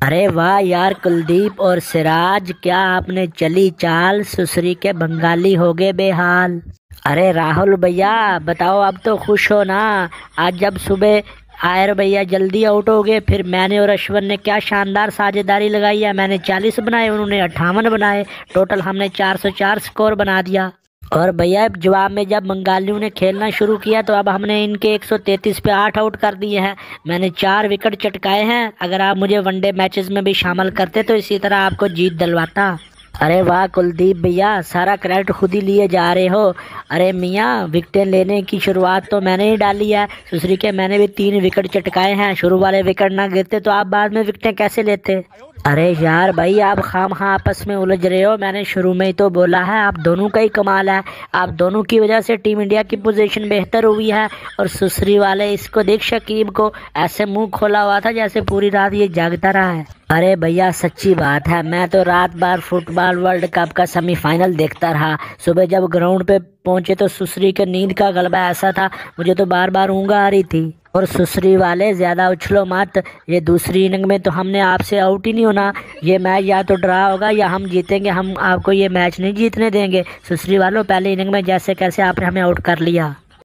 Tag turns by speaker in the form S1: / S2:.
S1: अरे वाह यार, कुलदीप और सिराज, क्या आपने चली चाल? सुसरी के बंगाली हो गए बेहाल। अरे राहुल भैया, बताओ अब तो खुश हो ना। आज जब सुबह आयर भैया जल्दी आउट हो गए फिर मैंने और अश्वन ने क्या शानदार साझेदारी लगाई है? मैंने चालीस बनाए, उन्होंने अट्ठावन बनाए। टोटल हमने चार सौ चार स्कोर बना दिया। और भैया जवाब में जब बंगालियों ने खेलना शुरू किया तो अब हमने इनके 133 पे आठ आउट कर दिए हैं। मैंने चार विकेट चटकाए हैं। अगर आप मुझे वनडे मैचेस में भी शामिल करते तो इसी तरह आपको जीत दिलवाता। अरे वाह, कुलदीप भैया, सारा क्रेडिट खुद ही लिए जा रहे हो। अरे मियाँ, विकटें लेने की शुरुआत तो मैंने ही डाली है। सुसरी के मैंने भी तीन विकेट चटकाए हैं। शुरू वाले विकेट ना गिरते तो आप बाद में विकटें कैसे लेते? अरे यार भाई, आप खाम खा आपस में उलझ रहे हो। मैंने शुरू में ही तो बोला है, आप दोनों का ही कमाल है। आप दोनों की वजह से टीम इंडिया की पोजीशन बेहतर हुई है। और सुसरी वाले इसको देख, शकीब को ऐसे मुँह खोला हुआ था जैसे पूरी रात ये जागता रहा है। अरे भैया, सच्ची बात है, मैं तो रात बार फुटबॉल वर्ल्ड कप का सेमीफाइनल देखता रहा। सुबह जब ग्राउंड पे पहुँचे तो सुसरी के नींद का गलबा ऐसा था, मुझे तो बार बार ऊँगा आ रही थी। और सुसरी वाले, ज़्यादा उछलो मत। ये दूसरी इनिंग में तो हमने आपसे आउट ही नहीं होना। ये मैच या तो ड्रा होगा या हम जीतेंगे। हम आपको ये मैच नहीं जीतने देंगे। सुसरी वालों, पहले इनिंग में जैसे कैसे आपने हमें आउट कर लिया।